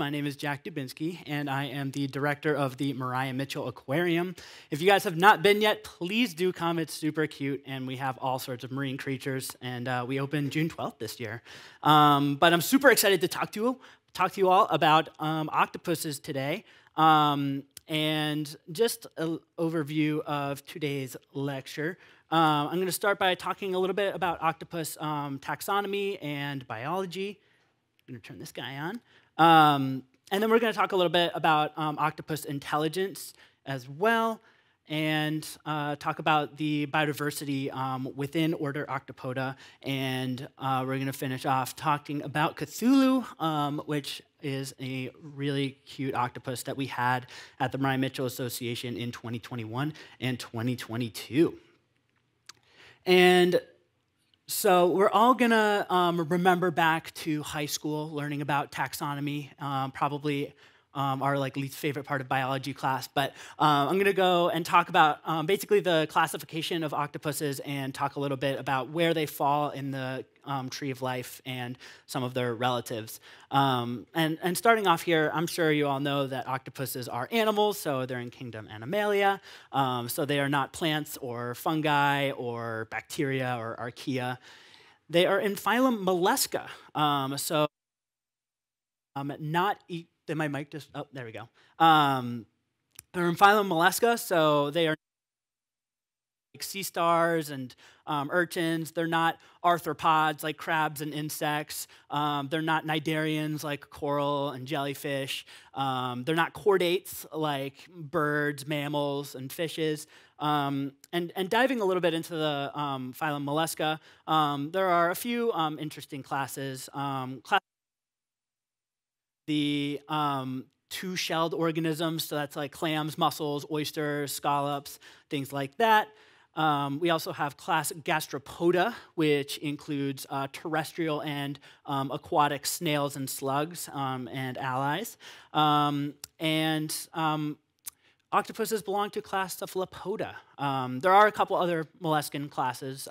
My name is Jack Dubinsky, and I am the director of the Maria Mitchell Aquarium. If you guys have not been yet, please do come. It's super cute, and we have all sorts of marine creatures. And uh, we opened June 12th this year. Um, but I'm super excited to talk to you, talk to you all about um, octopuses today. Um, and just an overview of today's lecture. Um, I'm going to start by talking a little bit about octopus um, taxonomy and biology. I'm going to turn this guy on. Um, and then we're going to talk a little bit about um, octopus intelligence as well, and uh, talk about the biodiversity um, within order Octopoda. And uh, we're going to finish off talking about Cthulhu, um, which is a really cute octopus that we had at the Maria Mitchell Association in 2021 and 2022. And so we're all gonna um, remember back to high school, learning about taxonomy, um, probably um, our like least favorite part of biology class. But um, I'm gonna go and talk about um, basically the classification of octopuses and talk a little bit about where they fall in the um, tree of life and some of their relatives. Um, and, and starting off here, I'm sure you all know that octopuses are animals, so they're in kingdom Animalia. Um, so they are not plants or fungi or bacteria or archaea. They are in phylum Mollusca. Um, so um, not, e- did my mic just, oh, there we go. Um, they're in phylum Mollusca, so they are like sea stars and um, urchins. They're not arthropods like crabs and insects. Um, they're not cnidarians like coral and jellyfish. Um, they're not chordates like birds, mammals, and fishes. Um, and, and diving a little bit into the um, phylum Mollusca, um, there are a few interesting classes. Class the two-shelled organisms, so that's like clams, mussels, oysters, scallops, things like that. Um, we also have class Gastropoda, which includes uh, terrestrial and um, aquatic snails and slugs um, and allies. Um, and um, octopuses belong to class Cephalopoda. Um, there are a couple other molluscan classes.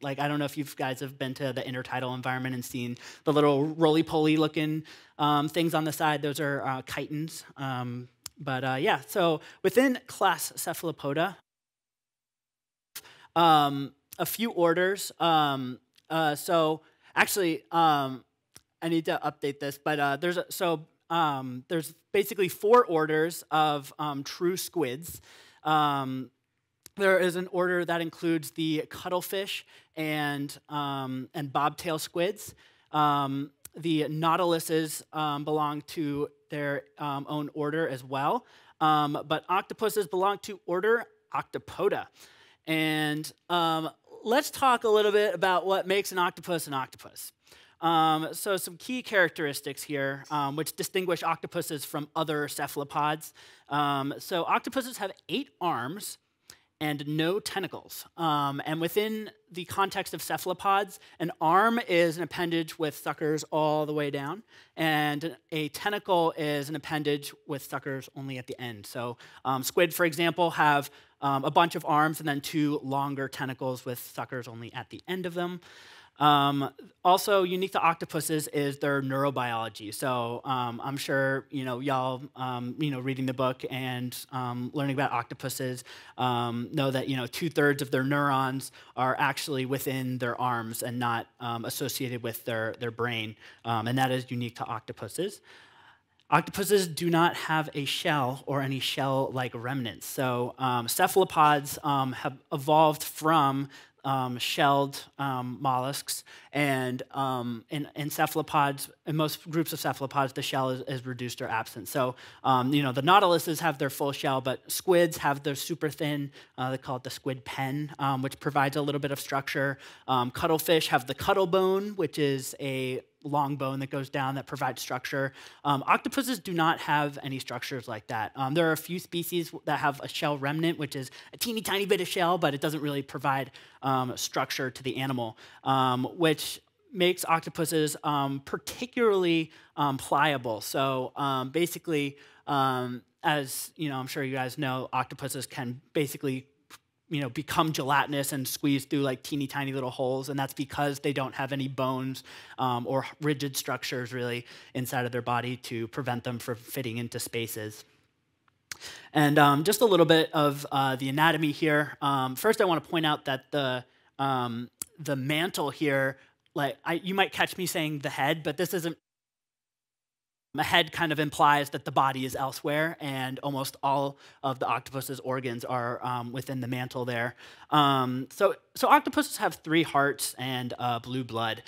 like, I don't know if you guys have been to the intertidal environment and seen the little roly-poly looking things on the side. Those are uh, chitons. but uh, yeah, so within class Cephalopoda, um, a few orders. Um, uh, so actually, um, I need to update this, but uh, there's a, so um, there's basically four orders of um, true squids. Um, there is an order that includes the cuttlefish and and bobtail squids. the nautiluses belong to their own order as well, but octopuses belong to order Octopoda. And um, let's talk a little bit about what makes an octopus an octopus. Um, so, some key characteristics here um, which distinguish octopuses from other cephalopods. Um, so, octopuses have eight arms and no tentacles. Um, and within the context of cephalopods, an arm is an appendage with suckers all the way down, and a tentacle is an appendage with suckers only at the end. So, um, squid, for example, have um, a bunch of arms and then two longer tentacles with suckers only at the end of them. Um, also, unique to octopuses is their neurobiology. So um, I'm sure you know y'all, um, you know, reading the book and um, learning about octopuses um, know that you know two thirds of their neurons are actually within their arms and not um, associated with their their brain, and that is unique to octopuses. Octopuses do not have a shell or any shell like remnants. So, um, cephalopods um, have evolved from um, shelled um, mollusks, and um, in, in, cephalopods, in most groups of cephalopods, the shell is, is reduced or absent. So, um, you know, the nautiluses have their full shell, but squids have their super thin, uh, they call it the squid pen, which provides a little bit of structure. Cuttlefish have the cuttle bone, which is a long bone that goes down that provides structure. Um, octopuses do not have any structures like that. Um, there are a few species that have a shell remnant, which is a teeny tiny bit of shell, but it doesn't really provide um, structure to the animal, um, which makes octopuses um, particularly um, pliable. So basically, as you know, I'm sure you guys know, octopuses can basically you know, become gelatinous and squeeze through like teeny tiny little holes, and that's because they don't have any bones um, or rigid structures really inside of their body to prevent them from fitting into spaces. And um, just a little bit of uh, the anatomy here. Um, first, I want to point out that the um, the mantle here, like I, you might catch me saying the head, but this isn't. A head kind of implies that the body is elsewhere, and almost all of the octopus's organs are um, within the mantle there. Um, so, so octopuses have three hearts and uh, blue blood.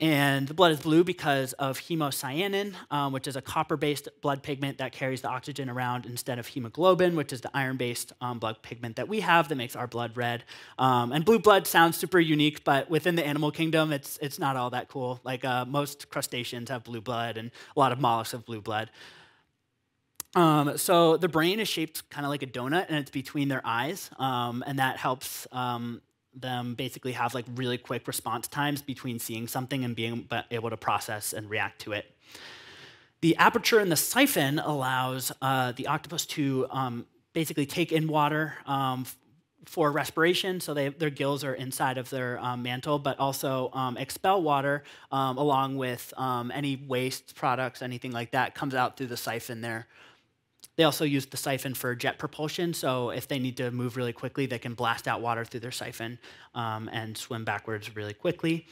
And the blood is blue because of hemocyanin, um, which is a copper based blood pigment that carries the oxygen around instead of hemoglobin, which is the iron based um, blood pigment that we have that makes our blood red. Um, and blue blood sounds super unique, but within the animal kingdom, it's, it's not all that cool. Like uh, most crustaceans have blue blood, and a lot of mollusks have blue blood. Um, so the brain is shaped kind of like a donut, and it's between their eyes, um, and that helps um, them basically have like really quick response times between seeing something and being able to process and react to it. The aperture in the siphon allows uh, the octopus to um, basically take in water um, for respiration, so they, their gills are inside of their um, mantle, but also um, expel water um, along with um, any waste products, anything like that, comes out through the siphon there. They also use the siphon for jet propulsion, so if they need to move really quickly, they can blast out water through their siphon um, and swim backwards really quickly.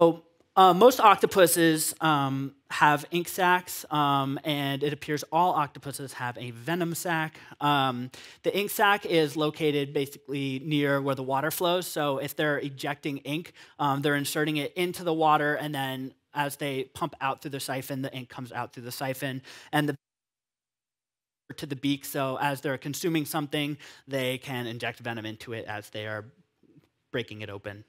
So, uh, most octopuses um, have ink sacs, um, and it appears all octopuses have a venom sac. Um, the ink sac is located basically near where the water flows, so if they're ejecting ink, um, they're inserting it into the water, and then as they pump out through the siphon, the ink comes out through the siphon, and the to the beak, so as they're consuming something, they can inject venom into it as they are breaking it open.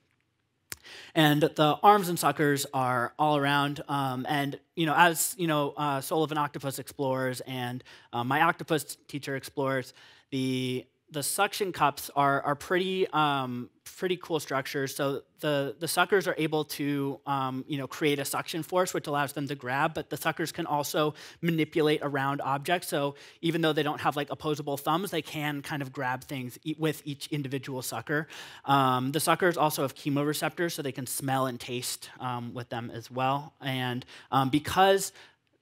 And the arms and suckers are all around. Um, and you know, as you know, uh, Soul of an Octopus explores and uh, my octopus teacher explores, the the suction cups are, are pretty, um, pretty cool structures. So the, the suckers are able to um, you know, create a suction force, which allows them to grab, but the suckers can also manipulate around objects. So even though they don't have like opposable thumbs, they can kind of grab things with each individual sucker. Um, the suckers also have chemoreceptors, so they can smell and taste um, with them as well. And um, because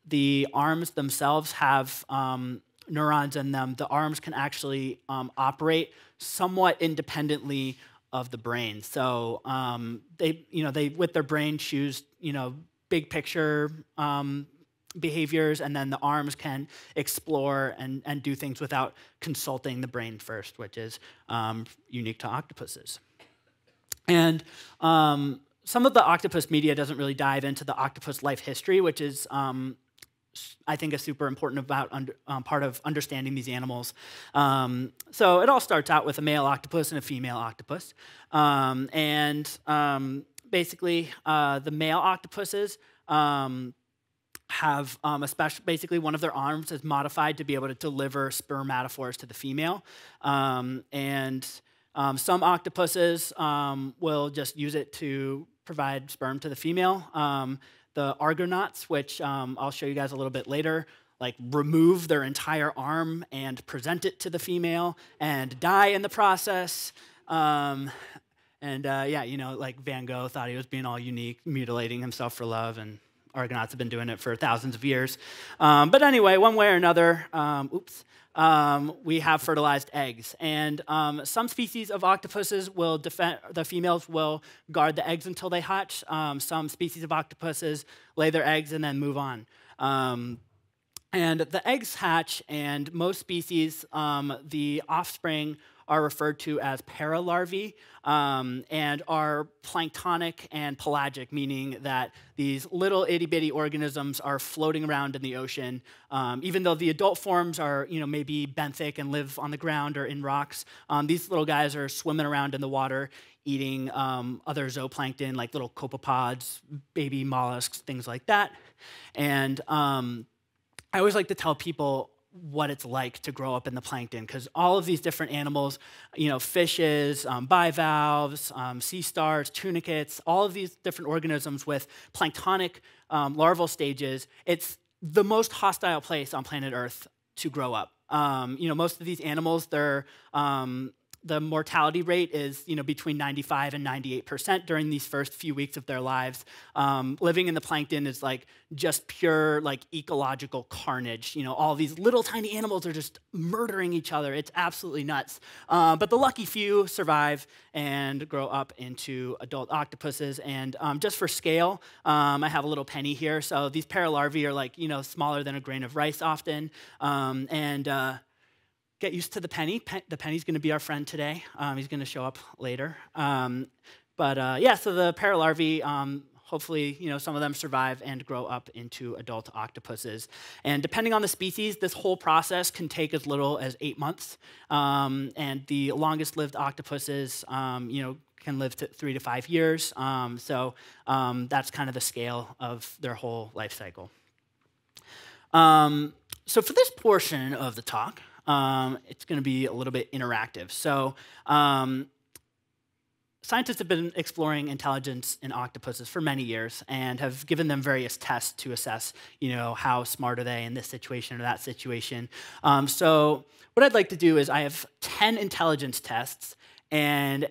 the arms themselves have um, neurons in them, the arms can actually um, operate somewhat independently of the brain. So um, they, you know, they with their brain choose, you know, big picture um, behaviors, and then the arms can explore and, and do things without consulting the brain first, which is um, unique to octopuses. And um, some of the octopus media doesn't really dive into the octopus life history, which is um, I think is super important about under, um, part of understanding these animals. Um, so it all starts out with a male octopus and a female octopus, um, and um, basically uh, the male octopuses um, have um, especially basically one of their arms is modified to be able to deliver spermatophores to the female, and some octopuses will just use it to provide sperm to the female. The Argonauts, which um, I'll show you guys a little bit later, like remove their entire arm and present it to the female and die in the process. Um, and uh, yeah, you know, like Van Gogh thought he was being all unique, mutilating himself for love, and Argonauts have been doing it for thousands of years. Um, but anyway, one way or another, um, oops, um, we have fertilized eggs. And um, some species of octopuses will defend, the females will guard the eggs until they hatch. Um, some species of octopuses lay their eggs and then move on. Um, and the eggs hatch, and most species, um, the offspring are referred to as paralarvae um, and are planktonic and pelagic, meaning that these little itty bitty organisms are floating around in the ocean. Um, even though the adult forms are, you know, maybe benthic and live on the ground or in rocks, um, these little guys are swimming around in the water eating um, other zooplankton like little copepods, baby mollusks, things like that. And um, I always like to tell people what it's like to grow up in the plankton because all of these different animals, you know, fishes, um, bivalves, um, sea stars, tunicates, all of these different organisms with planktonic um, larval stages, it's the most hostile place on planet Earth to grow up. um, you know, most of these animals, they're um, the mortality rate is you know between 95 and 98 percent during these first few weeks of their lives. Um, living in the plankton is like just pure like ecological carnage. You know all these little tiny animals are just murdering each other. It's absolutely nuts. Uh, but the lucky few survive and grow up into adult octopuses. And um, just for scale um, i have a little penny here. So these paralarvae are like you know smaller than a grain of rice often. Um, and uh, get used to the penny. Pen, the penny's going to be our friend today. Um, he's going to show up later. Um, but uh, yeah, so the paralarvae, um, hopefully, you know, some of them survive and grow up into adult octopuses. And depending on the species, this whole process can take as little as eight months. Um, and the longest lived octopuses, um, you know, can live to three to five years. Um, so that's kind of the scale of their whole life cycle. so for this portion of the talk, um, it's going to be a little bit interactive. So um, scientists have been exploring intelligence in octopuses for many years and have given them various tests to assess, you know, how smart are they in this situation or that situation. Um, so what I'd like to do is I have 10 intelligence tests, and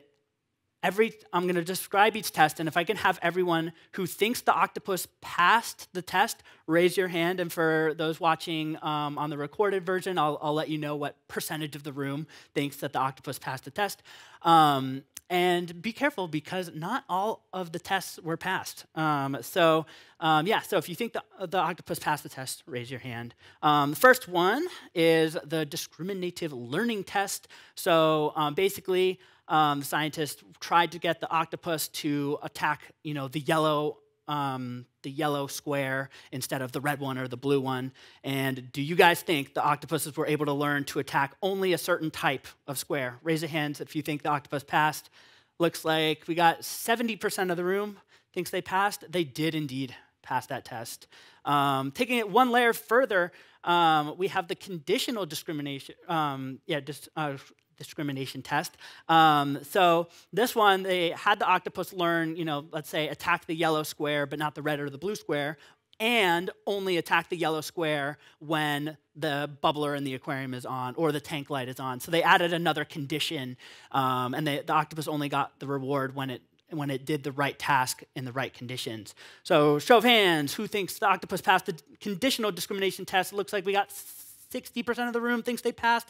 every I'm going to describe each test, and if I can have everyone who thinks the octopus passed the test raise your hand. And for those watching um, on the recorded version, I'll, I'll, let you know what percentage of the room thinks that the octopus passed the test. Um, and be careful because not all of the tests were passed. Um, so um, yeah, so if you think the, the octopus passed the test, raise your hand. Um, the first one is the discriminative learning test. So um, basically, um, the scientists tried to get the octopus to attack, you know, the yellow, um, the yellow square instead of the red one or the blue one. And do you guys think the octopuses were able to learn to attack only a certain type of square? Raise your hands if you think the octopus passed. Looks like we got 70% of the room thinks they passed. They did indeed pass that test. Um, taking it one layer further, um, we have the conditional discrimination, um, yeah, dis, uh, discrimination test. Um, so this one, they had the octopus learn, you know, let's say attack the yellow square, but not the red or the blue square, and only attack the yellow square when the bubbler in the aquarium is on or the tank light is on. So they added another condition, um, and they, the octopus only got the reward when it when it did the right task in the right conditions. So show of hands, who thinks the octopus passed the conditional discrimination test? It looks like we got 60% of the room thinks they passed.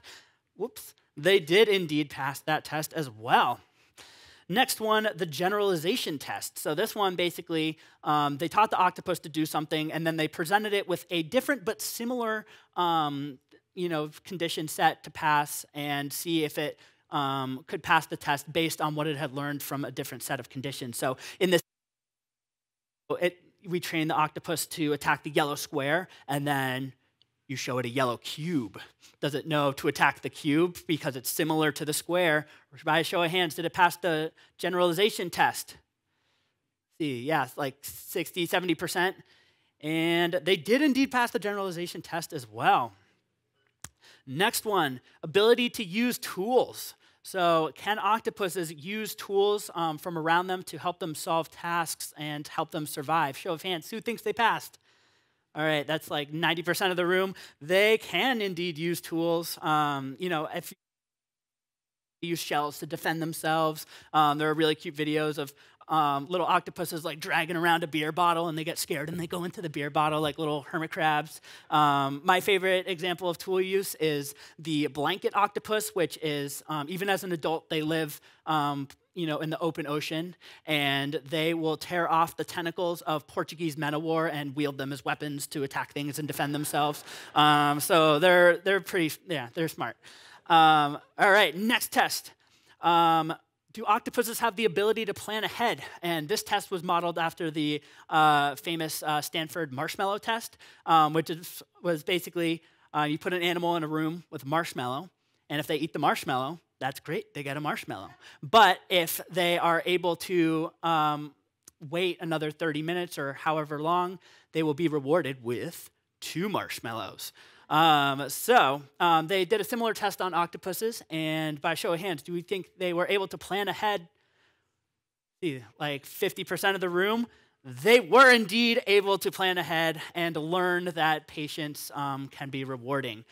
Whoops. They did indeed pass that test as well. Next one, the generalization test. So this one basically, um, they taught the octopus to do something, and then they presented it with a different but similar, um, you know, condition set to pass, and see if it um, could pass the test based on what it had learned from a different set of conditions. So in this, it, we trained the octopus to attack the yellow square, and then you show it a yellow cube. Does it know to attack the cube because it's similar to the square? By a show of hands, did it pass the generalization test? See, yeah, like 60, 70%. And they did indeed pass the generalization test as well. Next one, ability to use tools. So, can octopuses use tools um, from around them to help them solve tasks and help them survive? Show of hands, who thinks they passed? All right, that's like 90% of the room. They can indeed use tools. Um, you know, if you use shells to defend themselves, um, there are really cute videos of um, little octopuses like dragging around a beer bottle and they get scared and they go into the beer bottle like little hermit crabs. Um, my favorite example of tool use is the blanket octopus, which is, um, even as an adult, they live um, you know, in the open ocean, and they will tear off the tentacles of Portuguese men of war and wield them as weapons to attack things and defend themselves. Um, so they're they're pretty yeah they're smart. Um, all right, next test. Do octopuses have the ability to plan ahead? And this test was modeled after the uh, famous uh, Stanford marshmallow test, um, which is, was basically uh, you put an animal in a room with a marshmallow, and if they eat the marshmallow, that's great, they get a marshmallow. But if they are able to um, wait another 30 minutes or however long, they will be rewarded with two marshmallows. Um, so um, they did a similar test on octopuses, and by show of hands, do we think they were able to plan ahead? Like 50% of the room, they were indeed able to plan ahead and learn that patience um, can be rewarding.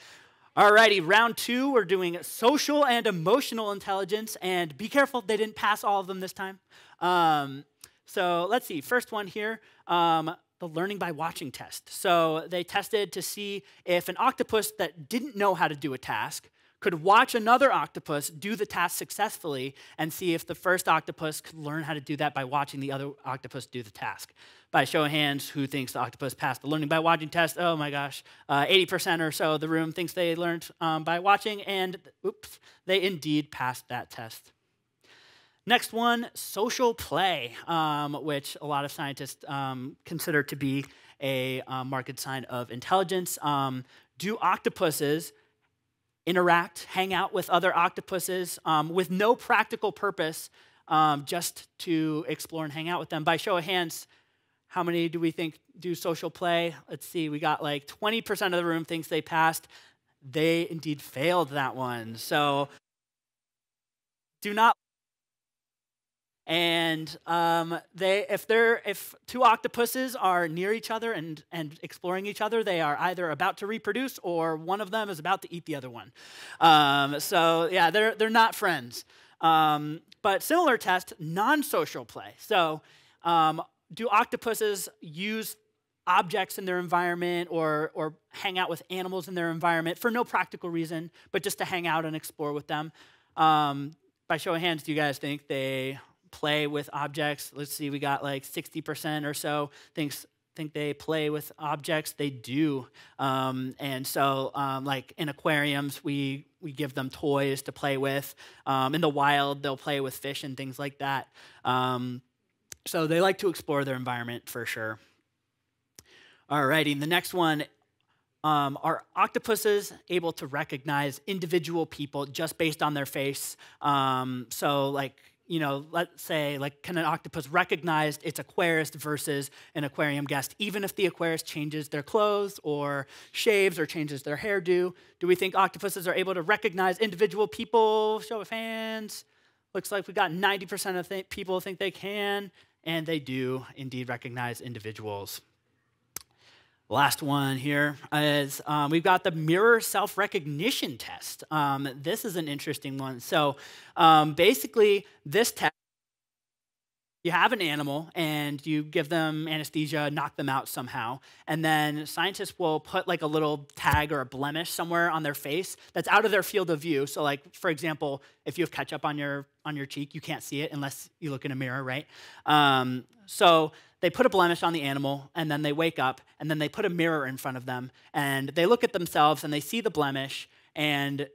Alrighty, round two, we're doing social and emotional intelligence, and be careful, they didn't pass all of them this time. Um, so let's see, first one here, um, the learning by watching test. So they tested to see if an octopus that didn't know how to do a task could watch another octopus do the task successfully and see if the first octopus could learn how to do that by watching the other octopus do the task. By show of hands, who thinks the octopus passed the learning by watching test? Oh my gosh, uh, 80% or so of the room thinks they learned um, by watching, and oops, they indeed passed that test. Next one, social play, um, which a lot of scientists um, consider to be a uh, marked sign of intelligence. Um, do octopuses interact, hang out with other octopuses um, with no practical purpose, um, just to explore and hang out with them. By show of hands, how many do we think do social play? Let's see, we got like 20% of the room thinks they passed. They indeed failed that one. So do not and um, they, if, they're, if two octopuses are near each other and, and exploring each other, they are either about to reproduce or one of them is about to eat the other one. Um, so yeah, they're, they're not friends. Um, but similar test, non-social play. So um, do octopuses use objects in their environment or, or hang out with animals in their environment for no practical reason, but just to hang out and explore with them? Um, by show of hands, do you guys think they play with objects. Let's see, we got like 60% or so thinks think they play with objects. They do, um, and so um, like in aquariums, we we give them toys to play with. Um, in the wild, they'll play with fish and things like that. Um, so they like to explore their environment for sure. Alrighty, the next one um, are octopuses able to recognize individual people just based on their face? Um, so, like, you know, let's say, like, can an octopus recognize its aquarist versus an aquarium guest, even if the aquarist changes their clothes or shaves or changes their hairdo? Do we think octopuses are able to recognize individual people? Show of hands. Looks like we got 90% of th- people think they can, and they do indeed recognize individuals. Last one here is um, we've got the mirror self recognition test. Um, this is an interesting one. So um, basically, this test you have an animal and you give them anesthesia, knock them out somehow, and then scientists will put like a little tag or a blemish somewhere on their face that's out of their field of view. So, like for example, if you have ketchup on your on your cheek, you can't see it unless you look in a mirror, right? Um, so they put a blemish on the animal and then they wake up and then they put a mirror in front of them and they look at themselves and they see the blemish and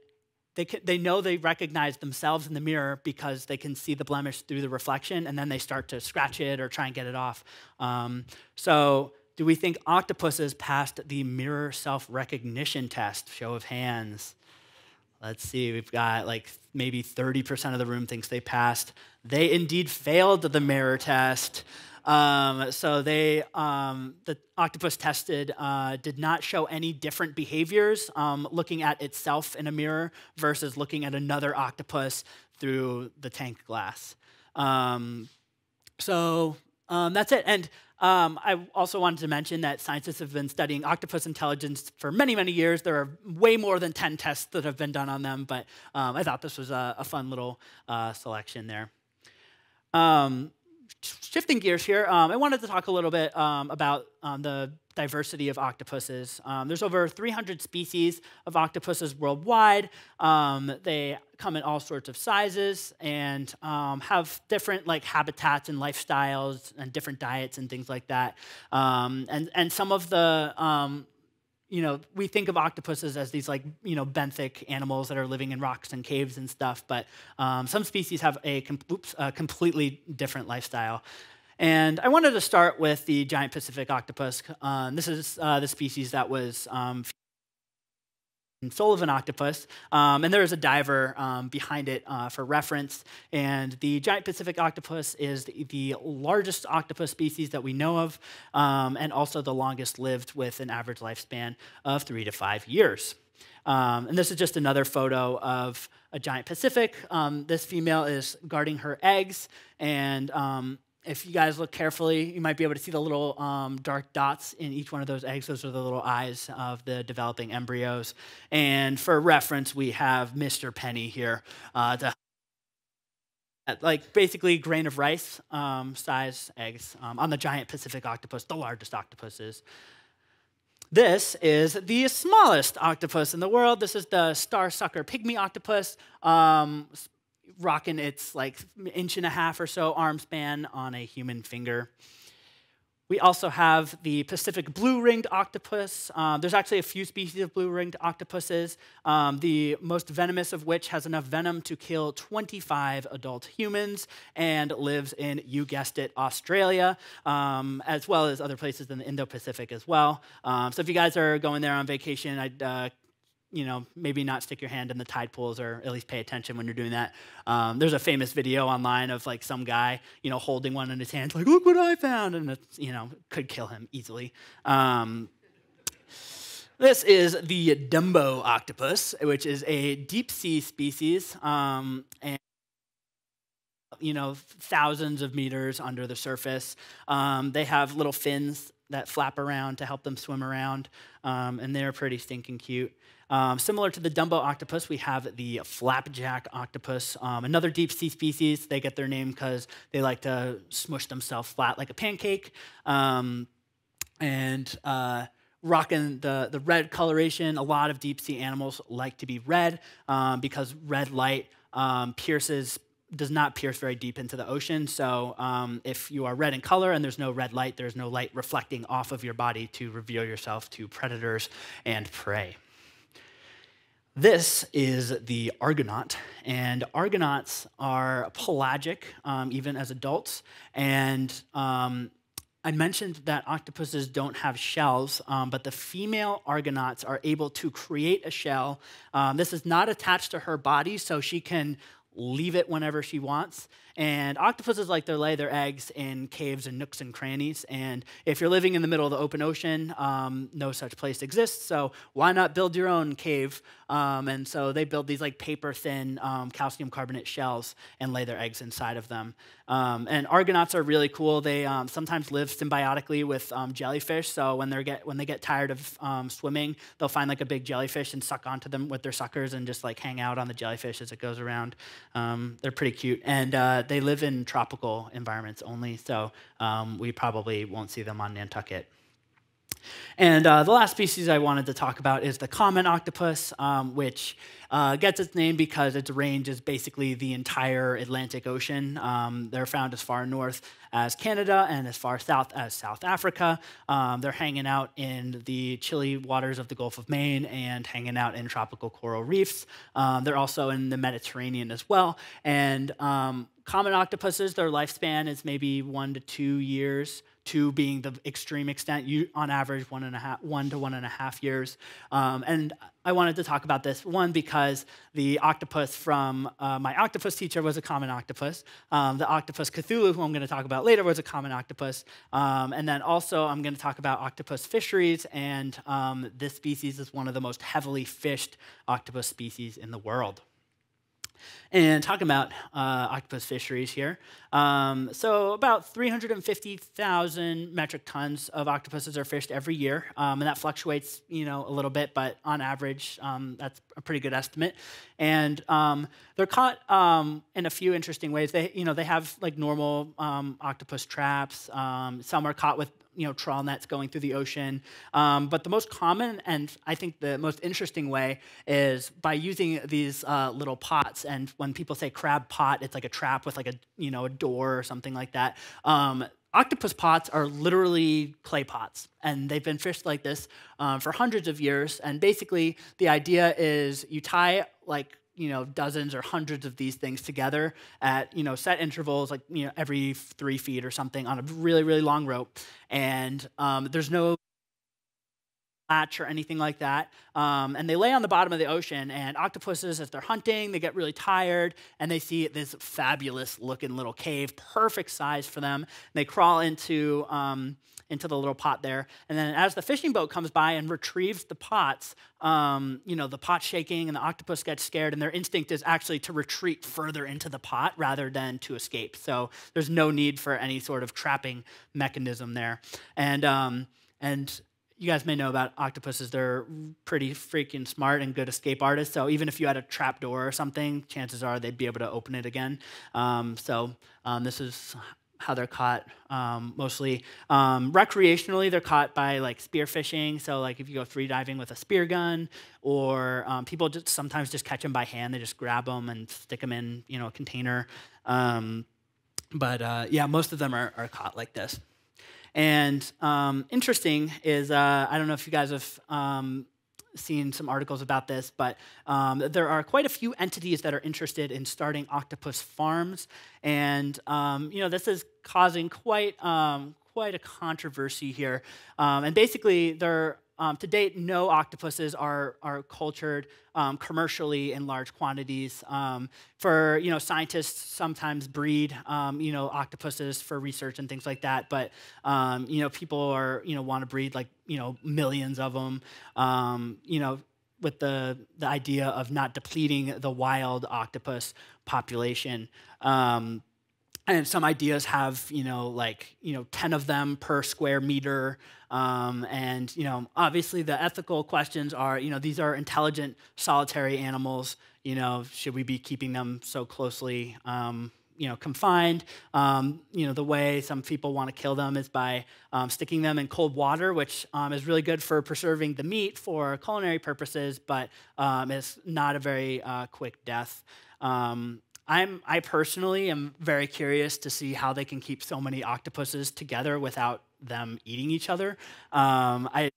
they, they know they recognize themselves in the mirror because they can see the blemish through the reflection and then they start to scratch it or try and get it off. Um, so, do we think octopuses passed the mirror self recognition test? Show of hands. Let's see, we've got like maybe 30% of the room thinks they passed. They indeed failed the mirror test. Um, so they, um, the octopus tested uh, did not show any different behaviors um, looking at itself in a mirror versus looking at another octopus through the tank glass. Um, so um, that's it. And um, I also wanted to mention that scientists have been studying octopus intelligence for many, many years. There are way more than 10 tests that have been done on them, but um, I thought this was a, a fun little uh, selection there. Um, shifting gears here, um, I wanted to talk a little bit um, about um, the diversity of octopuses. Um, there's over 300 species of octopuses worldwide. Um, they come in all sorts of sizes and um, have different like habitats and lifestyles and different diets and things like that. and and some of the you know, we think of octopuses as these like, you know, benthic animals that are living in rocks and caves and stuff, but um, some species have a, com- oops, a, completely different lifestyle. And I wanted to start with the giant Pacific octopus. Um, this is uh, the species that was um, soul of an octopus, um, and there is a diver um, behind it uh, for reference. And the giant Pacific octopus is the, the largest octopus species that we know of, um, and also the longest lived with an average lifespan of three to five years. Um, and this is just another photo of a giant Pacific. Um, this female is guarding her eggs, and um, if you guys look carefully, you might be able to see the little um, dark dots in each one of those eggs. Those are the little eyes of the developing embryos. And for reference, we have Mr. Penny here uh, to like basically grain of rice um, size eggs um, on the giant Pacific octopus, the largest octopuses. This is the smallest octopus in the world. This is the star sucker pygmy octopus. Um, rocking its like inch and a half or so arm span on a human finger. We also have the Pacific blue-ringed octopus. Um, there's actually a few species of blue-ringed octopuses, um, the most venomous of which has enough venom to kill 25 adult humans and lives in, you guessed it, Australia, um, as well as other places in the Indo-Pacific as well. Um, so if you guys are going there on vacation, I'd uh, you know, maybe not stick your hand in the tide pools or at least pay attention when you're doing that. Um, there's a famous video online of like some guy, you know, holding one in his hand, like, look what I found. And it's, you know, could kill him easily. Um, this is the Dumbo octopus, which is a deep sea species. Um, and you know, thousands of meters under the surface. Um, they have little fins that flap around to help them swim around, um, and they're pretty stinking cute. Um, similar to the Dumbo octopus, we have the flapjack octopus, um, another deep sea species. They get their name because they like to smush themselves flat like a pancake. Um, and uh, rocking the, the red coloration, a lot of deep sea animals like to be red um, because red light um, pierces does not pierce very deep into the ocean. So um, if you are red in color and there's no red light, there's no light reflecting off of your body to reveal yourself to predators and prey. This is the Argonaut, and Argonauts are pelagic, um, even as adults. And um, I mentioned that octopuses don't have shells, um, but the female Argonauts are able to create a shell. Um, this is not attached to her body, so she can leave it whenever she wants. And octopuses like to lay their eggs in caves and nooks and crannies. And if you're living in the middle of the open ocean, um, no such place exists. So why not build your own cave? Um, and so they build these like paper thin um, calcium carbonate shells and lay their eggs inside of them. Um, and argonauts are really cool. They um, sometimes live symbiotically with um, jellyfish. So when they get when they get tired of swimming, they'll find like a big jellyfish and suck onto them with their suckers and just like hang out on the jellyfish as it goes around. they're pretty cute. And uh, they live in tropical environments only, so um, we probably won't see them on Nantucket. And uh, the last species I wanted to talk about is the common octopus, um, which uh, gets its name because its range is basically the entire Atlantic Ocean. Um, they're found as far north as Canada and as far south as South Africa. Um, they're hanging out in the chilly waters of the Gulf of Maine and hanging out in tropical coral reefs. Um, they're also in the Mediterranean as well. And um, common octopuses, their lifespan is maybe one to two years two being the extreme extent, you, on average, one, and a half, one to one and a half years. Um, and I wanted to talk about this, one, because the octopus from uh, my octopus teacher was a common octopus. Um, the octopus Cthulhu, who I'm going to talk about later, was a common octopus. Um, and then also, I'm going to talk about octopus fisheries, and um, this species is one of the most heavily fished octopus species in the world and talking about uh, octopus fisheries here. Um, so about 350,000 metric tons of octopuses are fished every year, um, and that fluctuates, you know, a little bit, but on average, um, that's a pretty good estimate. And um, they're caught um, in a few interesting ways. They, you know, they have like normal um, octopus traps. some are caught with you know, trawl nets going through the ocean. Um, but the most common and I think the most interesting way is by using these uh, little pots. And when people say crab pot, it's like a trap with like a, you know, a door or something like that. Um, octopus pots are literally clay pots, and they've been fished like this um, for hundreds of years. And basically, the idea is you tie like you know dozens or hundreds of these things together at you know set intervals like you know every three feet or something on a really really long rope. And um, there's no latch or anything like that. Um, and they lay on the bottom of the ocean. And octopuses, as they're hunting, they get really tired and they see this fabulous looking little cave, perfect size for them. And they crawl into, um, into the little pot there. And then as the fishing boat comes by and retrieves the pots, um, you know, the pot shaking and the octopus gets scared, and their instinct is actually to retreat further into the pot rather than to escape. So there's no need for any sort of trapping mechanism there. And, um, and you guys may know about octopuses. They're pretty freaking smart and good escape artists. So even if you had a trap door or something, chances are they'd be able to open it again. Um, so um, this is how they're caught um, mostly. Um, recreationally, they're caught by like spearfishing. So like if you go free diving with a spear gun, or um, people just sometimes just catch them by hand. They just grab them and stick them in you know a container. Um, but uh, yeah, most of them are, are caught like this. And um, interesting is, uh, I don't know if you guys have um, seen some articles about this, but um, there are quite a few entities that are interested in starting octopus farms. And, um, you know, this is causing quite, um, quite a controversy here. Um, and basically, there um, to date, no octopuses are, are cultured um, commercially in large quantities. Um, for you know, scientists sometimes breed um, you know octopuses for research and things like that. But um, you know, people are you know want to breed like you know millions of them. Um, you know, with the the idea of not depleting the wild octopus population. And some ideas have you know like you know 10 of them per square meter. Um, and you know obviously the ethical questions are you know these are intelligent solitary animals. You know should we be keeping them so closely um, you know confined? Um, you know the way some people want to kill them is by um, sticking them in cold water which um, is really good for preserving the meat for culinary purposes but um, it's not a very uh, quick death. Um, I'm, I personally am very curious to see how they can keep so many octopuses together without them eating each other. Um, I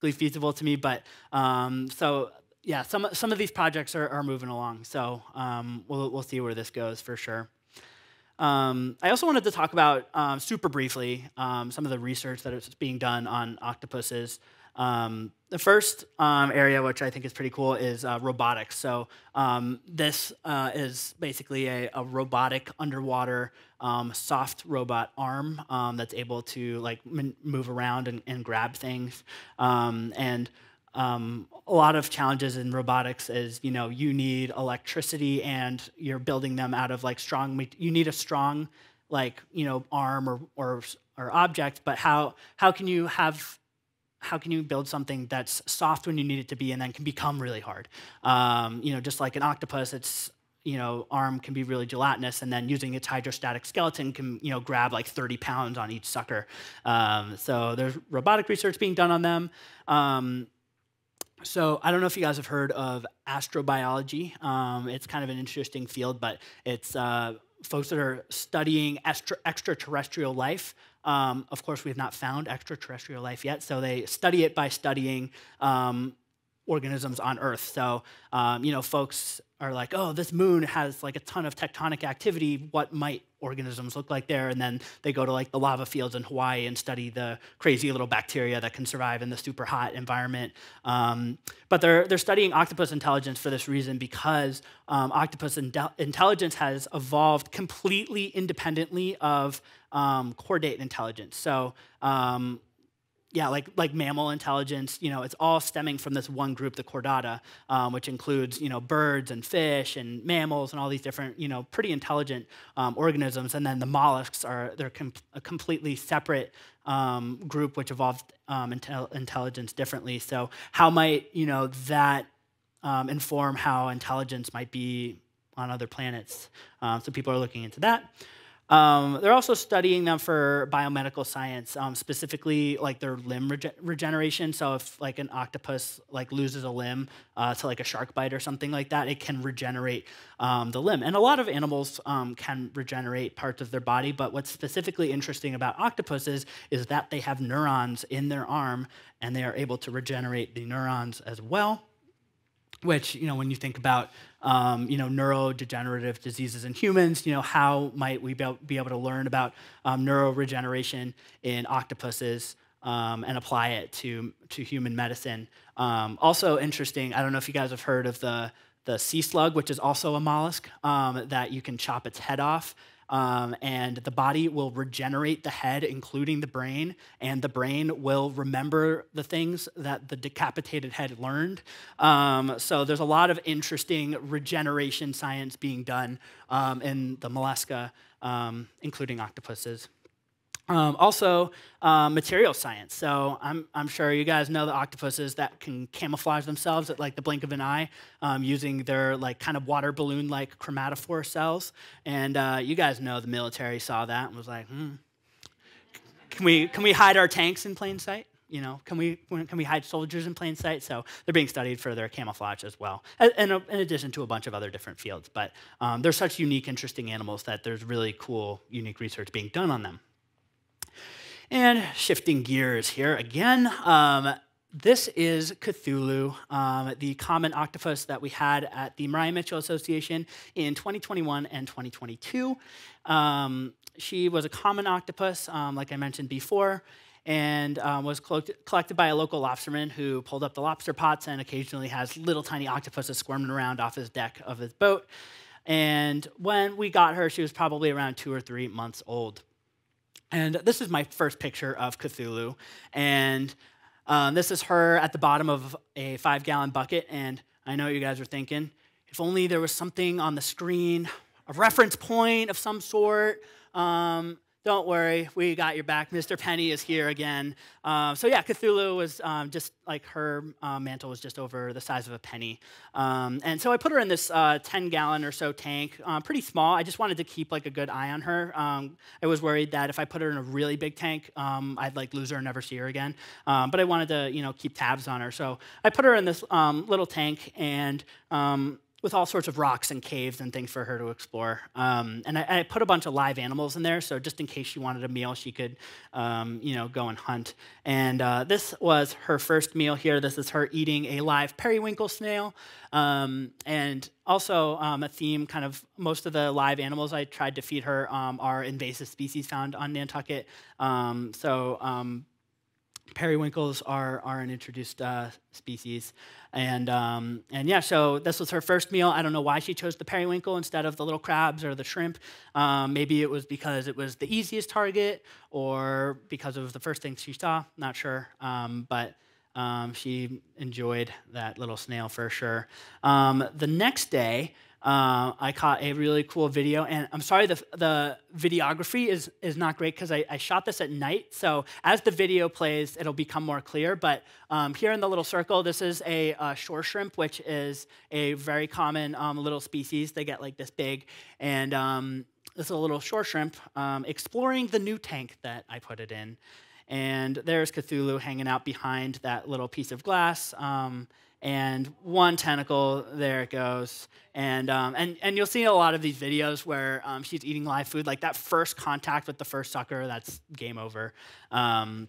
feasible to me, but um, so yeah, some some of these projects are, are moving along. So um, we'll we'll see where this goes for sure. Um, I also wanted to talk about um, super briefly um, some of the research that is being done on octopuses. Um, the first um, area, which I think is pretty cool, is uh, robotics. So um, this uh, is basically a, a robotic underwater um, soft robot arm um, that's able to like move around and, and grab things. Um, and um, a lot of challenges in robotics is you know you need electricity and you're building them out of like strong. You need a strong like you know arm or or or object, but how how can you have how can you build something that's soft when you need it to be and then can become really hard? Um, you know, just like an octopus, its you know arm can be really gelatinous, and then using its hydrostatic skeleton can you know grab like 30 pounds on each sucker. Um, so there's robotic research being done on them. Um, so I don't know if you guys have heard of astrobiology. Um, it's kind of an interesting field, but it's uh, folks that are studying extra, extraterrestrial life. Um, of course, we have not found extraterrestrial life yet, so they study it by studying um, organisms on Earth. So, um, you know, folks are like, oh, this moon has like a ton of tectonic activity. What might organisms look like there? And then they go to like the lava fields in Hawaii and study the crazy little bacteria that can survive in the super hot environment. Um, but they're, they're studying octopus intelligence for this reason because um, octopus in intelligence has evolved completely independently of um, chordate intelligence. So um, yeah, like like mammal intelligence, you know, it's all stemming from this one group, the chordata, um, which includes you know birds and fish and mammals and all these different you know pretty intelligent um, organisms. And then the mollusks are they're com- a completely separate um, group which evolved um, intel- intelligence differently. So how might you know that um, inform how intelligence might be on other planets? Um, so people are looking into that. Um, they're also studying them for biomedical science, um, specifically like their limb rege- regeneration. So if like an octopus like loses a limb uh, to like a shark bite or something like that, it can regenerate um, the limb. And a lot of animals um, can regenerate parts of their body, but what's specifically interesting about octopuses is that they have neurons in their arm and they are able to regenerate the neurons as well which you know when you think about um, you know neurodegenerative diseases in humans you know how might we be able to learn about um, neuroregeneration in octopuses um, and apply it to, to human medicine. Um, also interesting, I don't know if you guys have heard of the, the sea slug, which is also a mollusk, um, that you can chop its head off. Um, and the body will regenerate the head, including the brain, and the brain will remember the things that the decapitated head learned. Um, so there's a lot of interesting regeneration science being done um, in the mollusca, um, including octopuses. Um, also, uh, material science. So I'm, I'm sure you guys know the octopuses that can camouflage themselves at like the blink of an eye um, using their like kind of water balloon-like chromatophore cells. And uh, you guys know the military saw that and was like, hmm, can we, can we hide our tanks in plain sight? You know, can we, can we hide soldiers in plain sight? So they're being studied for their camouflage as well, and in addition to a bunch of other different fields. But um, they're such unique, interesting animals that there's really cool, unique research being done on them. And shifting gears here again, um, this is Cthulhu, um, the common octopus that we had at the Maria Mitchell Association in 2021 and 2022. Um, she was a common octopus, um, like I mentioned before, and um, was collected by a local lobsterman who pulled up the lobster pots and occasionally has little tiny octopuses squirming around off his deck of his boat. And when we got her, she was probably around two or three months old. And this is my first picture of Cthulhu. And um, this is her at the bottom of a five gallon bucket. And I know you guys are thinking, if only there was something on the screen, a reference point of some sort. Um, don't worry, we got your back. Mr. Penny is here again. Uh, so yeah, Cthulhu was um, just like her uh, mantle was just over the size of a penny. Um, and so I put her in this uh, 10 gallon or so tank, uh, pretty small. I just wanted to keep like a good eye on her. Um, I was worried that if I put her in a really big tank, um, I'd like lose her and never see her again. Um, but I wanted to, you know, keep tabs on her. So I put her in this um, little tank and with all sorts of rocks and caves and things for her to explore. Um, and I, I, put a bunch of live animals in there, so just in case she wanted a meal, she could, um, you know, go and hunt. And uh, this was her first meal here. This is her eating a live periwinkle snail. Um, and also um, a theme, kind of most of the live animals I tried to feed her um, are invasive species found on Nantucket. Um, so periwinkles are, are an introduced uh, species. And, um, and yeah, so this was her first meal. I don't know why she chose the periwinkle instead of the little crabs or the shrimp. Um, maybe it was because it was the easiest target or because it was the first thing she saw. Not sure. Um, but um, she enjoyed that little snail for sure. Um, the next day, uh, I caught a really cool video, and I'm sorry the, the videography is, is not great because I, I, shot this at night. So as the video plays, it'll become more clear. But um, here in the little circle, this is a, a, shore shrimp, which is a very common um, little species. They get like this big, and um, this is a little shore shrimp um, exploring the new tank that I put it in. And there's Cthulhu hanging out behind that little piece of glass. And one tentacle, there it goes. And, um, and, and you'll see a lot of these videos where um, she's eating live food. Like that first contact with the first sucker, that's game over um,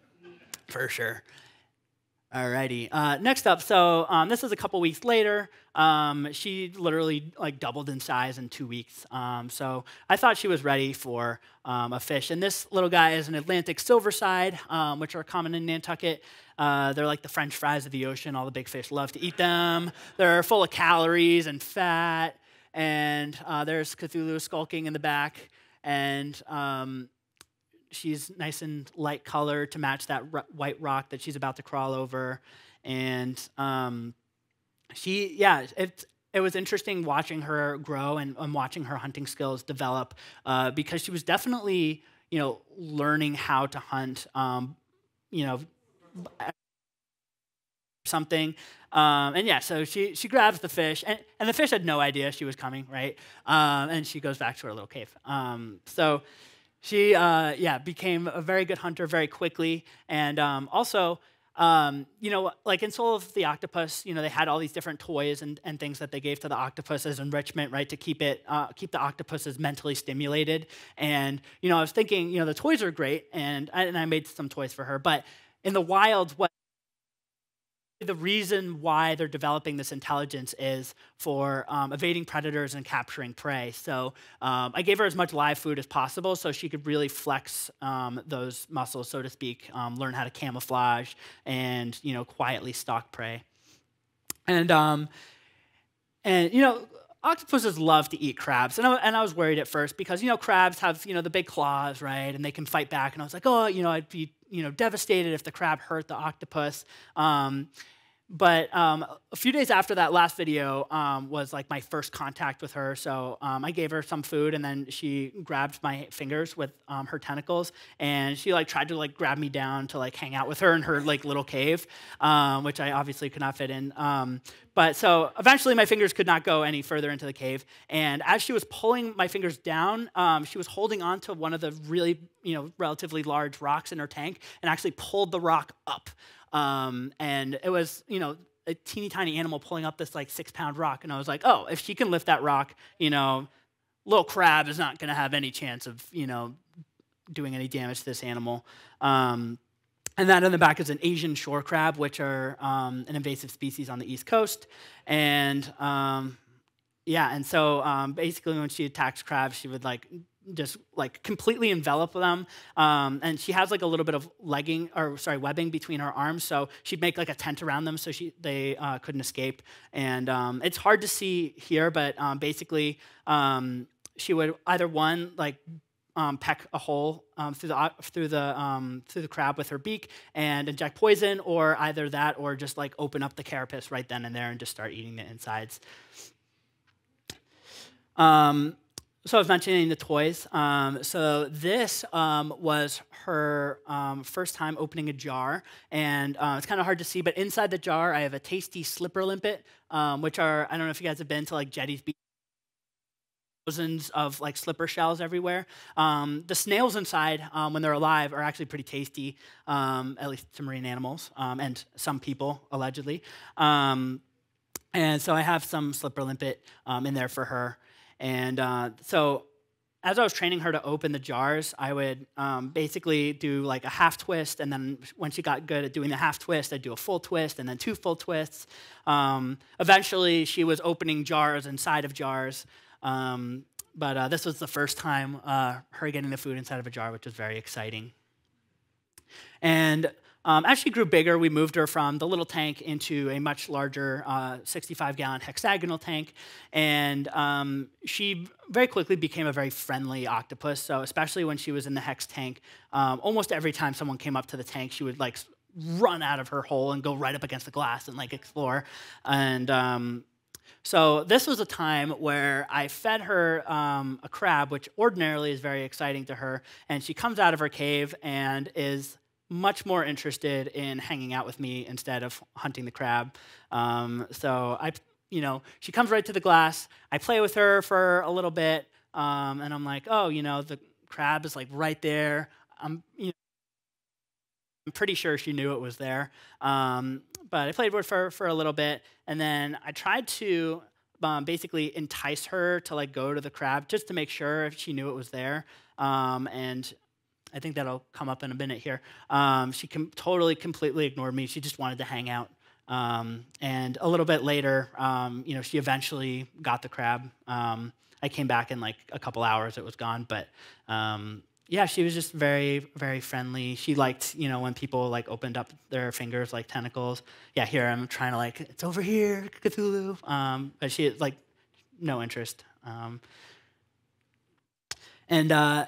for sure. Alrighty. Uh, next up, so um, this is a couple weeks later. Um, she literally like doubled in size in two weeks. Um, so I thought she was ready for um, a fish. And this little guy is an Atlantic silverside, um, which are common in Nantucket. Uh, they're like the French fries of the ocean. All the big fish love to eat them. They're full of calories and fat. And uh, there's Cthulhu skulking in the back. And um, she's nice and light color to match that white rock that she's about to crawl over. And um, she, yeah, it, it was interesting watching her grow and, and watching her hunting skills develop uh, because she was definitely, you know, learning how to hunt, um, you know, something. Um, and yeah, so she, she grabs the fish, and, and the fish had no idea she was coming, right? Um, and she goes back to her little cave. Um, so she, uh, yeah, became a very good hunter very quickly. And um, also, um, you know, like in Soul of the Octopus, you know, they had all these different toys and, and things that they gave to the octopus as enrichment, right, to keep it, uh, keep the octopuses mentally stimulated. And, you know, I was thinking, you know, the toys are great, and I, and I made some toys for her, but in the wild, what the reason why they're developing this intelligence is for um, evading predators and capturing prey. So um, I gave her as much live food as possible so she could really flex um, those muscles, so to speak, um, learn how to camouflage and you know quietly stalk prey. And um, and you know octopuses love to eat crabs. And I, and I was worried at first because, you know, crabs have, you know, the big claws, right? And they can fight back. And I was like, oh, you know, I'd be, you know, devastated if the crab hurt the octopus. Um, but um, a few days after that last video um, was like my first contact with her. So um, I gave her some food, and then she grabbed my fingers with um, her tentacles, and she like tried to like grab me down to like hang out with her in her like little cave, um, which I obviously could not fit in. Um, but so eventually, my fingers could not go any further into the cave, and as she was pulling my fingers down, she was holding on to one of the really you know relatively large rocks in her tank, and actually pulled the rock up. Um, and it was, you know, a teeny tiny animal pulling up this like six pound rock. And I was like, oh, if she can lift that rock, you know, little crab is not going to have any chance of, you know, doing any damage to this animal. Um, and that in the back is an Asian shore crab, which are um, an invasive species on the East Coast. And um, yeah, and so um, basically when she attacks crabs, she would like just like completely envelop them. Um, and she has like a little bit of legging or sorry webbing between her arms, so she'd make like a tent around them so she they uh, couldn't escape. And um, it's hard to see here, but um, basically um, she would either one like um, peck a hole um, through the through the through the crab with her beak and inject poison, or either that, or just like open up the carapace right then and there and just start eating the insides. Um, so I was mentioning the toys. Um, so this um, was her um, first time opening a jar, and uh, it's kind of hard to see, but inside the jar I have a tasty slipper limpet, um, which are I don't know if you guys have been to like Jetties Beach. Thousands of like slipper shells everywhere. Um, the snails inside, um, when they're alive, are actually pretty tasty, at least to marine animals and some people allegedly. and so I have some slipper limpet in there for her. And uh, so as I was training her to open the jars, I would um, basically do like a half twist, and then when she got good at doing the half twist, I'd do a full twist, and then two full twists. Um, eventually, she was opening jars inside of jars, um, but uh, this was the first time uh, her getting the food inside of a jar, which was very exciting. And um, as she grew bigger, we moved her from the little tank into a much larger 65 uh, gallon hexagonal tank. And um, she very quickly became a very friendly octopus. So, especially when she was in the hex tank, um, almost every time someone came up to the tank, she would like run out of her hole and go right up against the glass and like explore. And um, so this was a time where I fed her um, a crab, which ordinarily is very exciting to her, and she comes out of her cave and is much more interested in hanging out with me instead of hunting the crab. Um, so I, you know, she comes right to the glass. I play with her for a little bit, um, and I'm like, oh, you know, the crab is like right there. I'm, you know, I'm pretty sure she knew it was there. Um, but I played with her for a little bit, and then I tried to um, basically entice her to like go to the crab just to make sure if she knew it was there. Um, and I think that'll come up in a minute here. Um, she com- totally, completely ignored me. She just wanted to hang out. Um, and a little bit later, um, you know, she eventually got the crab. Um, I came back in like a couple hours; it was gone. But um, yeah, she was just very, very friendly. She liked, you know, when people like opened up their fingers like tentacles. Yeah, here I'm trying to like, it's over here, Cthulhu. Um, but she like no interest. and uh,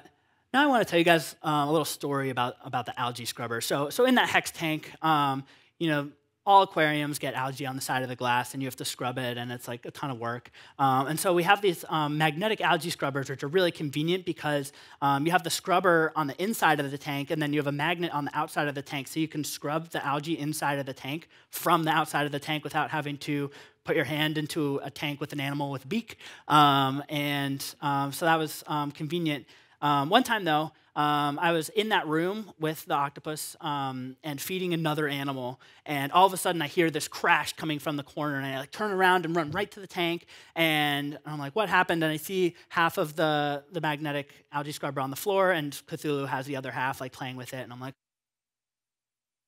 now I want to tell you guys uh, a little story about, about the algae scrubber. So, so in that hex tank, um, you know, all aquariums get algae on the side of the glass and you have to scrub it and it's like a ton of work. Um, and so we have these um, magnetic algae scrubbers which are really convenient because um, you have the scrubber on the inside of the tank and then you have a magnet on the outside of the tank so you can scrub the algae inside of the tank from the outside of the tank without having to put your hand into a tank with an animal with a beak. Um, and um, so that was um, convenient. Um, one time, though, um, I was in that room with the octopus um, and feeding another animal, and all of a sudden I hear this crash coming from the corner, and I like turn around and run right to the tank, and I'm like, "What happened?" And I see half of the the magnetic algae scrubber on the floor, and Cthulhu has the other half, like playing with it, and I'm like,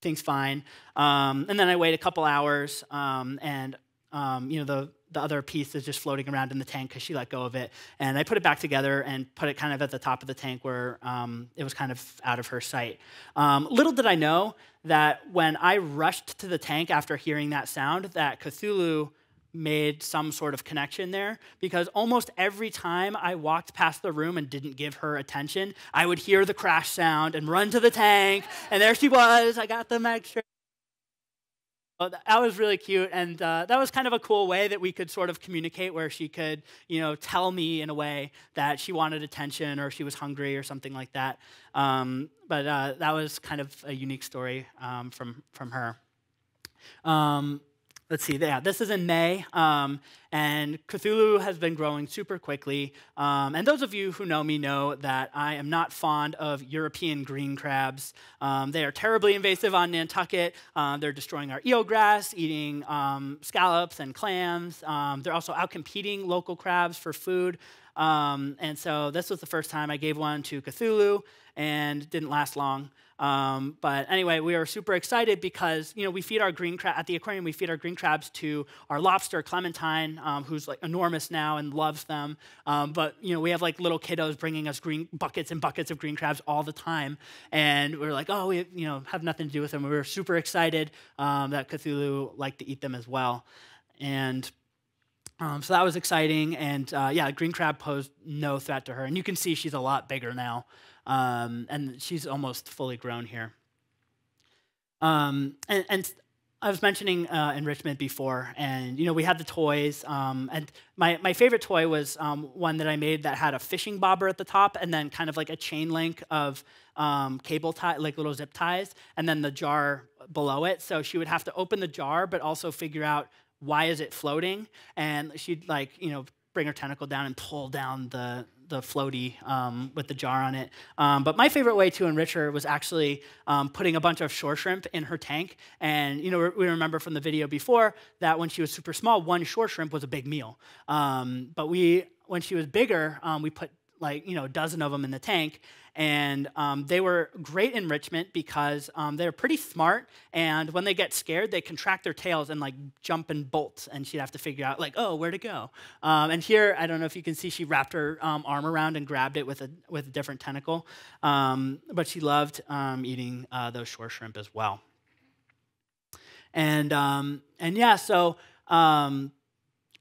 "Things fine. Um, and then I wait a couple hours, um, and um, you know the the other piece is just floating around in the tank because she let go of it. And I put it back together and put it kind of at the top of the tank where um, it was kind of out of her sight. Um, little did I know that when I rushed to the tank after hearing that sound, that Cthulhu made some sort of connection there because almost every time I walked past the room and didn't give her attention, I would hear the crash sound and run to the tank, and there she was. I got the extra that was really cute, and uh, that was kind of a cool way that we could sort of communicate, where she could, you know, tell me in a way that she wanted attention or she was hungry or something like that. Um, but uh, that was kind of a unique story um, from from her. Um, let's see, yeah, this is in May, um, and Cthulhu has been growing super quickly. Um, and those of you who know me know that I am not fond of European green crabs. Um, they are terribly invasive on Nantucket. Uh, they're destroying our eelgrass, eating um, scallops and clams. Um, they're also outcompeting local crabs for food. Um, and so this was the first time I gave one to Cthulhu, and didn't last long. Um, but anyway, we are super excited because you know we feed our green crab at the aquarium. We feed our green crabs to our lobster Clementine, um, who's like enormous now and loves them. Um, but you know we have like little kiddos bringing us green buckets and buckets of green crabs all the time, and we're like, oh, we you know have nothing to do with them. We were super excited um, that Cthulhu liked to eat them as well, and. Um, so that was exciting, and uh, yeah, green crab posed no threat to her, and you can see she's a lot bigger now. Um, and she's almost fully grown here. Um, and, and, I was mentioning uh, enrichment before, and you know we had the toys, um, and my, my favorite toy was um, one that I made that had a fishing bobber at the top, and then kind of like a chain link of um, cable tie, like little zip ties, and then the jar below it. So she would have to open the jar, but also figure out why is it floating, and she'd like you know bring her tentacle down and pull down the the floaty um, with the jar on it. Um, but my favorite way to enrich her was actually um, putting a bunch of shore shrimp in her tank. And you know, we remember from the video before that when she was super small, one shore shrimp was a big meal. Um, but we, when she was bigger, um, we put like you know a dozen of them in the tank and um, they were great enrichment because um, they're pretty smart and when they get scared they contract their tails and like jump and bolt and she'd have to figure out like oh where to go? Um, and here i don't know if you can see she wrapped her um, arm around and grabbed it with a with a different tentacle. Um, but she loved um, eating uh, those shore shrimp as well. And and yeah so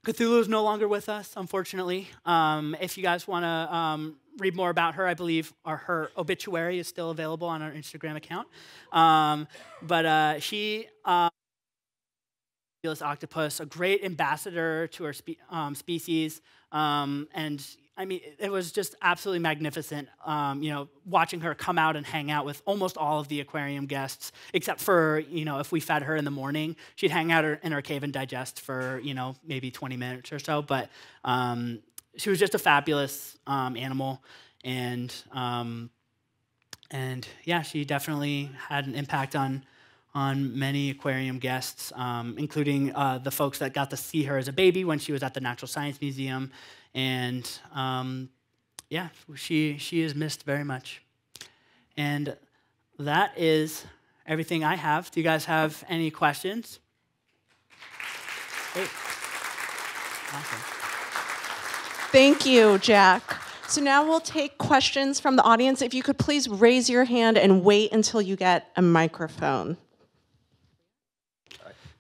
Cthulhu is no longer with us, unfortunately. Um, if you guys want to um, read more about her, I believe our, her obituary is still available on our Instagram account. Um, but uh, she, uh, octopus, a great ambassador to our spe- um, species, um, and I mean, it was just absolutely magnificent, um, you know, watching her come out and hang out with almost all of the aquarium guests, except for, you know, if we fed her in the morning, she'd hang out in her cave and digest for, you know, maybe 20 minutes or so. But um, she was just a fabulous um, animal. And, um, and yeah, she definitely had an impact on, on many aquarium guests, um, including uh, the folks that got to see her as a baby when she was at the Natural Science Museum and um, yeah, she, she is missed very much. And that is everything I have. Do you guys have any questions? Great. Awesome. Thank you, Jack. So now we'll take questions from the audience. If you could please raise your hand and wait until you get a microphone.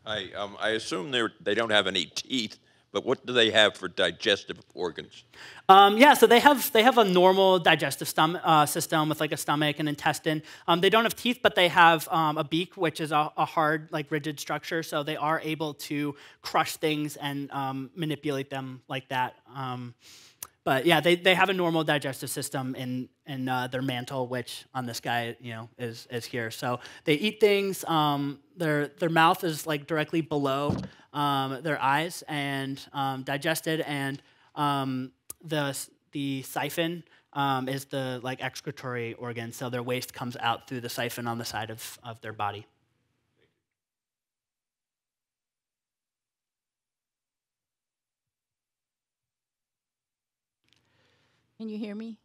I, um, I assume they don't have any teeth, but what do they have for digestive organs? Um, yeah, so they have they have a normal digestive uh, system with like a stomach and intestine. Um, they don't have teeth, but they have um, a beak, which is a, a, hard, like rigid structure. So they are able to crush things and um, manipulate them like that. But yeah, they, they have a normal digestive system in in uh, their mantle, which on this guy, you know, is is here. So they eat things. Um, their their mouth is like directly below um, their eyes and um, digested, and um, the the siphon um, is the like excretory organ. So their waste comes out through the siphon on the side of, of their body. Can you hear me?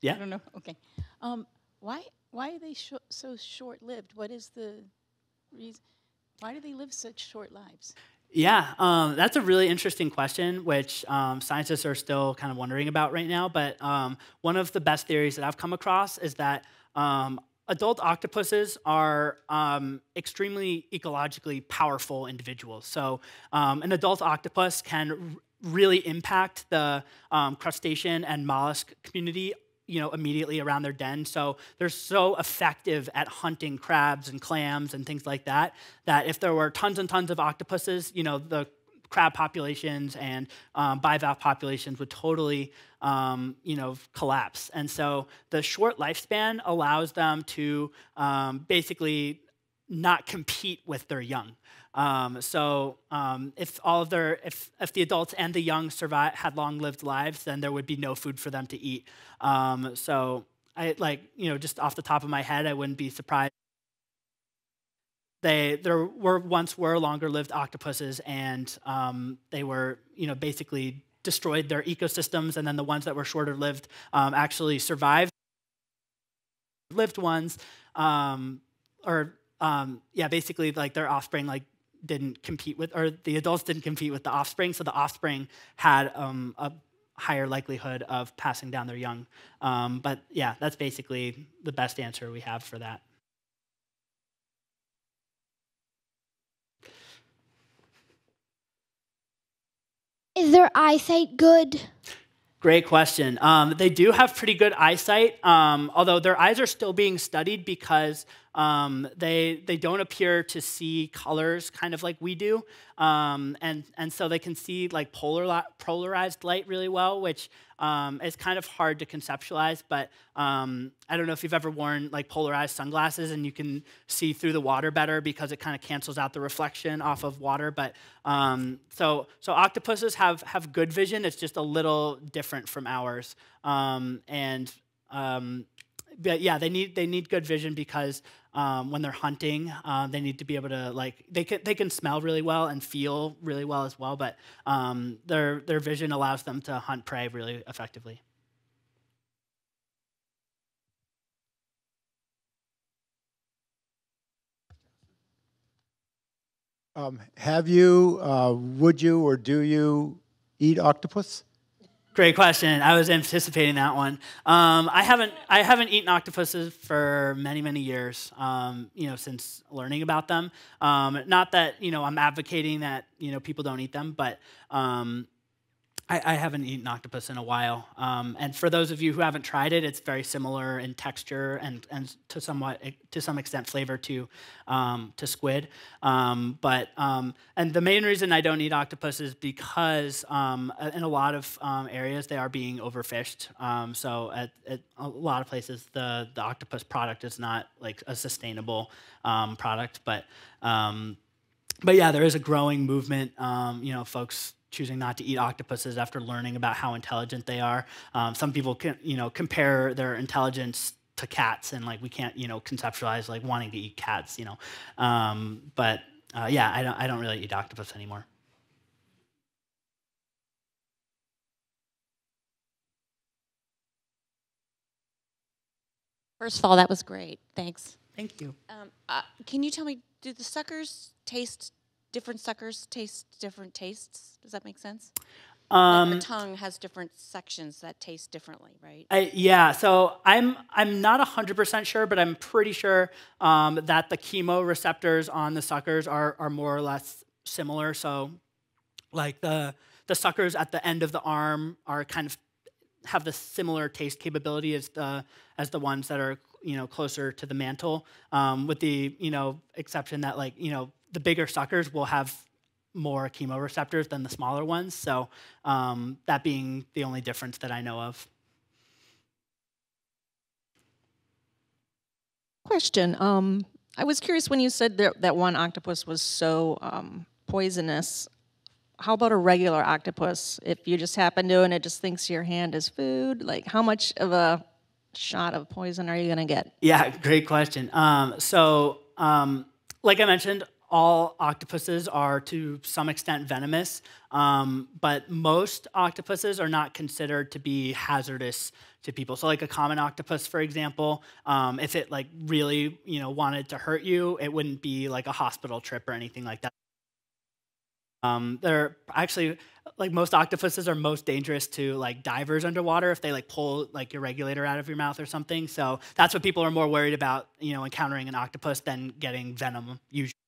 Yeah. I don't know. Okay. Um, why why are they sh- so short lived? What is the reason? Why do they live such short lives? Yeah, um, that's a really interesting question, which um, scientists are still kind of wondering about right now. But um, one of the best theories that I've come across is that um, adult octopuses are um, extremely ecologically powerful individuals. So, um, an adult octopus can really impact the crustacean and mollusk community you know, immediately around their den. So they're so effective at hunting crabs and clams and things like that, that if there were tons and tons of octopuses, you know, the crab populations and um, bivalve populations would totally, um, you know, collapse. And so the short lifespan allows them to um, basically not compete with their young. Um, so um, if all of their, if, if the adults and the young survive, had long-lived lives, then there would be no food for them to eat. Um, so I like, you know, just off the top of my head, I wouldn't be surprised. They, there were once were longer-lived octopuses, and um, they were, you know, basically destroyed their ecosystems, and then the ones that were shorter-lived um, actually survived. Lived ones, um, or yeah, basically like their offspring like didn't compete with, or the adults didn't compete with the offspring, so the offspring had um, a higher likelihood of passing down their young. Um, but yeah, that's basically the best answer we have for that. Is their eyesight good? Great question. Um, they do have pretty good eyesight, um, although their eyes are still being studied because um, they, they don't appear to see colors kind of like we do. Um, and, and so they can see like polar, polarized light really well, which um, is kind of hard to conceptualize. But um, I don't know if you've ever worn like polarized sunglasses and you can see through the water better because it kind of cancels out the reflection off of water. But um, so, so octopuses have, have good vision. It's just a little different from ours. Um, and but yeah, they need they need good vision because um, when they're hunting, um, they need to be able to like they can they can smell really well and feel really well as well. But um, their their vision allows them to hunt prey really effectively. Um, have you, uh, would you, or do you eat octopus? Great question. I was anticipating that one. Um, I haven't I haven't eaten octopuses for many many years. Um, you know, since learning about them. Um, not that you know I'm advocating that you know people don't eat them, but um, I, I, haven't eaten octopus in a while. Um, and for those of you who haven't tried it, it's very similar in texture and, and to somewhat to some extent flavor to um, to squid. Um, but um, and the main reason I don't eat octopus is because um, in a lot of um, areas they are being overfished. so at, at, a lot of places the the octopus product is not like a sustainable product. But but yeah, there is a growing movement. you know, folks choosing not to eat octopuses after learning about how intelligent they are. Um, some people can, you know, compare their intelligence to cats, and like we can't, you know, conceptualize like wanting to eat cats, you know. Um, but uh, yeah, I don't, I don't really eat octopus anymore. First of all, that was great. Thanks. Thank you. Um, uh, can you tell me, do the suckers taste different suckers taste different tastes. Does that make sense? Um, like the tongue has different sections that taste differently, right? I, yeah. So I'm I'm not hundred percent sure, but I'm pretty sure um, that the chemoreceptors on the suckers are are more or less similar. So, like the the suckers at the end of the arm are kind of have the similar taste capability as the as the ones that are you know closer to the mantle, um, with the you know exception that like you know the bigger suckers will have more chemoreceptors than the smaller ones. So um, that being the only difference that I know of. Question. Um, I was curious when you said that, that one octopus was so um, poisonous. How about a regular octopus? If you just happen to and it just thinks your hand is food, like how much of a shot of poison are you going to get? Yeah, great question. Um, so, um, like I mentioned, all octopuses are to some extent venomous, um, but most octopuses are not considered to be hazardous to people. So, like a common octopus, for example, um, if it like really you know wanted to hurt you, it wouldn't be like a hospital trip or anything like that. Um, they're actually like most octopuses are most dangerous to like divers underwater if they like pull like your regulator out of your mouth or something. So that's what people are more worried about, you know, encountering an octopus than getting venom usually.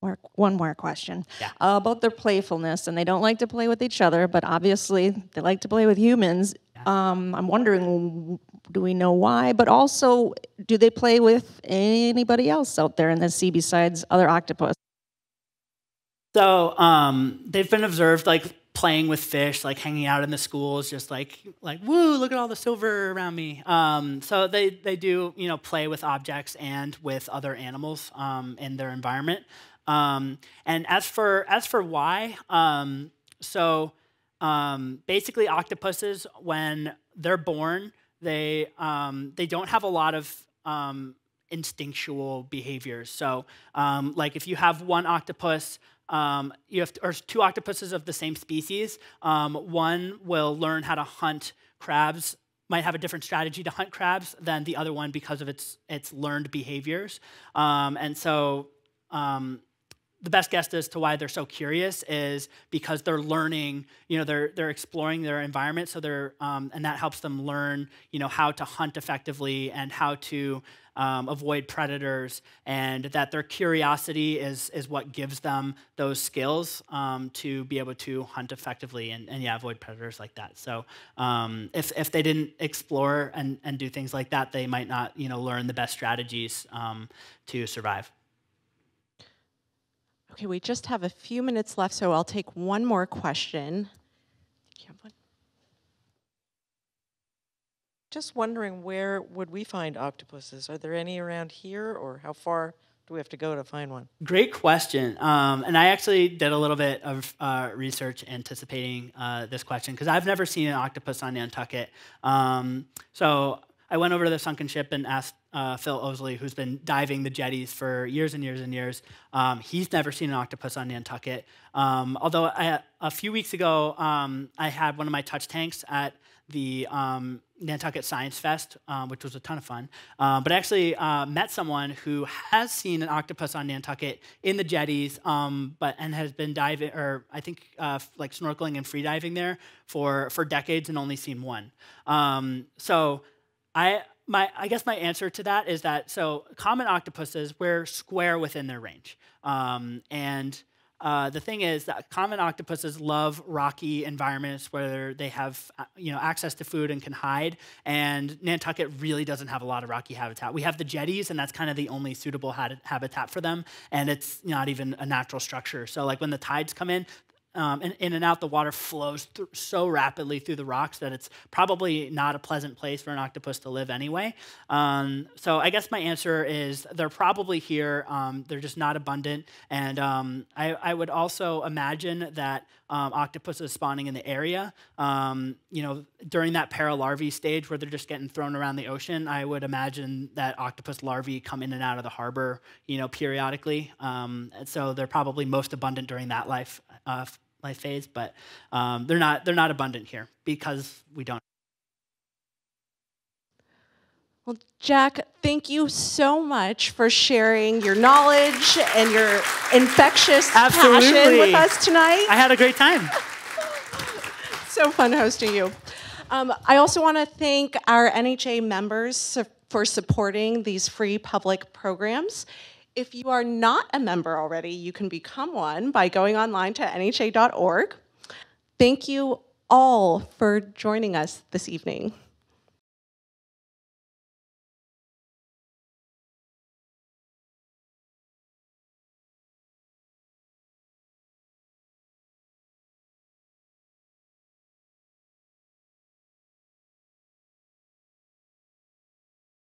More, one more question Yeah. uh, about their playfulness, and they don't like to play with each other, but obviously they like to play with humans. Um, I'm wondering, do we know why? But also, do they play with anybody else out there in the sea besides other octopus? So um, they've been observed like playing with fish, like hanging out in the schools, just like like woo, look at all the silver around me. Um, so they they do you know play with objects and with other animals um, in their environment. Um, and as for as for why, um, so um, basically octopuses when they're born, they um, they don't have a lot of um, instinctual behaviors. So, um, like if you have one octopus, you have or two octopuses of the same species. One will learn how to hunt crabs. Might have a different strategy to hunt crabs than the other one because of its its learned behaviors. Um, and so, um, the best guess as to why they're so curious is because they're learning you know they're they're exploring their environment. So they're um, and that helps them learn you know how to hunt effectively and how to um, avoid predators. And that their curiosity is is what gives them those skills um, to be able to hunt effectively and, and yeah avoid predators like that. So um, if, if they didn't explore and, and do things like that they might not you know learn the best strategies um, to survive Okay, we just have a few minutes left, so I'll take one more question. You have one? Just wondering where would we find octopuses? Are there any around here, or how far do we have to go to find one? Great question. Um, and I actually did a little bit of uh, research anticipating uh, this question because I've never seen an octopus on Nantucket. Um, so I went over to the sunken ship and asked uh, Phil Osley, who's been diving the jetties for years and years and years. Um, he's never seen an octopus on Nantucket. Um, although I, a few weeks ago, um, I had one of my touch tanks at the um, Nantucket Science Fest, um, which was a ton of fun. Um, but I actually uh, met someone who has seen an octopus on Nantucket in the jetties, but and has been diving, or I think uh, like snorkeling and free diving there for for decades and only seen one. So I my I guess my answer to that is that so common octopuses we're square within their range, um, and uh, the thing is that common octopuses love rocky environments where they have uh, you know access to food and can hide. And Nantucket really doesn't have a lot of rocky habitat. We have the jetties, and that's kind of the only suitable habitat for them. And it's not even a natural structure. So like when the tides come in, um, and in and out, the water flows th- so rapidly through the rocks that it's probably not a pleasant place for an octopus to live anyway. Um, so I guess my answer is they're probably here. Um, they're just not abundant. And um, I, I, would also imagine that um, octopuses spawning in the area, um, you know, during that paralarvae stage where they're just getting thrown around the ocean, I would imagine that octopus larvae come in and out of the harbor, you know, periodically. so they're probably most abundant during that life uh, life phase, but um, they're not they're not abundant here because we don't. Well, Jack, thank you so much for sharing your knowledge and your infectious Absolutely. passion with us tonight. I had a great time. so fun hosting you. Um, I also want to thank our NHA members for supporting these free public programs. If you are not a member already, you can become one by going online to NHA.org. Thank you all for joining us this evening.